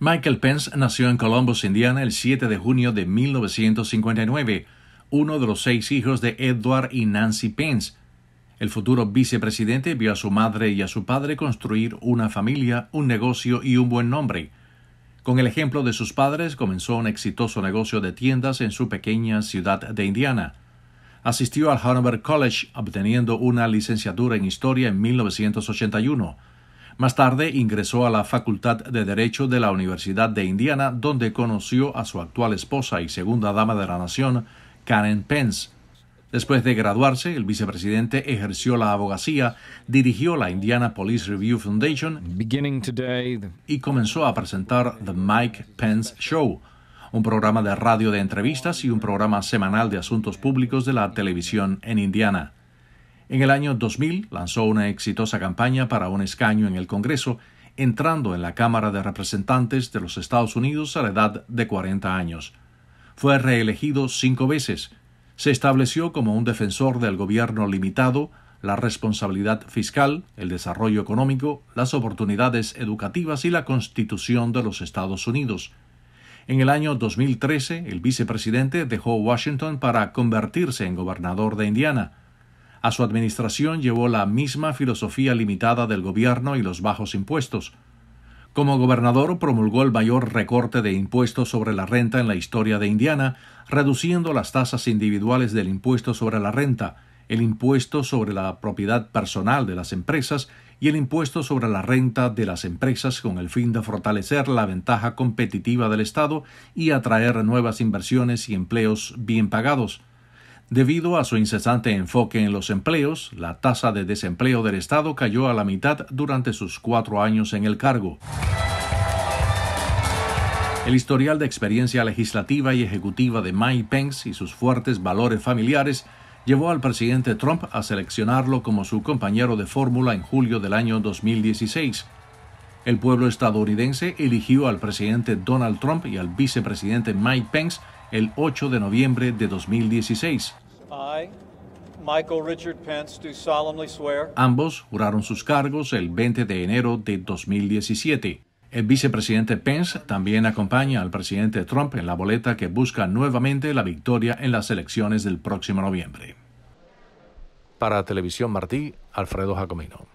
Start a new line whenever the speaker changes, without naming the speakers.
Michael Pence nació en Columbus, Indiana, el 7 de junio de 1959, uno de los seis hijos de Edward y Nancy Pence. El futuro vicepresidente vio a su madre y a su padre construir una familia, un negocio y un buen nombre. Con el ejemplo de sus padres comenzó un exitoso negocio de tiendas en su pequeña ciudad de Indiana. Asistió al Hanover College obteniendo una licenciatura en historia en 1981. Más tarde ingresó a la Facultad de Derecho de la Universidad de Indiana, donde conoció a su actual esposa y segunda dama de la nación, Karen Pence. Después de graduarse, el vicepresidente ejerció la abogacía, dirigió la Indiana Police Review Foundation y comenzó a presentar The Mike Pence Show, un programa de radio de entrevistas y un programa semanal de asuntos públicos de la televisión en Indiana. En el año 2000 lanzó una exitosa campaña para un escaño en el Congreso, entrando en la Cámara de Representantes de los Estados Unidos a la edad de 40 años. Fue reelegido cinco veces. Se estableció como un defensor del gobierno limitado, la responsabilidad fiscal, el desarrollo económico, las oportunidades educativas y la Constitución de los Estados Unidos. En el año 2013, el vicepresidente dejó Washington para convertirse en gobernador de Indiana. A su administración llevó la misma filosofía limitada del gobierno y los bajos impuestos. Como gobernador promulgó el mayor recorte de impuestos sobre la renta en la historia de Indiana, reduciendo las tasas individuales del impuesto sobre la renta, el impuesto sobre la propiedad personal de las empresas y el impuesto sobre la renta de las empresas con el fin de fortalecer la ventaja competitiva del Estado y atraer nuevas inversiones y empleos bien pagados. Debido a su incesante enfoque en los empleos, la tasa de desempleo del Estado cayó a la mitad durante sus cuatro años en el cargo. El historial de experiencia legislativa y ejecutiva de Mike Pence y sus fuertes valores familiares llevó al presidente Trump a seleccionarlo como su compañero de fórmula en julio del año 2016. El pueblo estadounidense eligió al presidente Donald Trump y al vicepresidente Mike Pence el 8 de noviembre de 2016. Ambos juraron sus cargos el 20 de enero de 2017. El vicepresidente Pence también acompaña al presidente Trump en la boleta que busca nuevamente la victoria en las elecciones del próximo noviembre. Para Televisión Martí, Alfredo Jacomino.